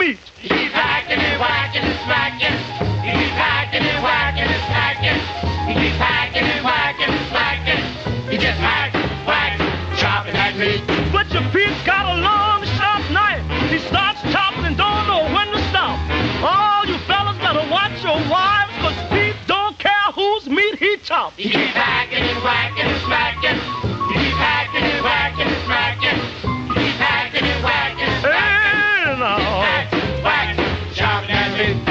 meat. He's hacking and whacking and smacking. He's hacking and whacking and smacking. He's hacking and whacking and smacking. He just hack, whack, chopping at me. Butcher Pete's got a long, sharp knife. He starts chopping and don't know when to stop. All you fellas better watch your wives, Pete don't care whose meat he chops. He's hacking and whacking. Happy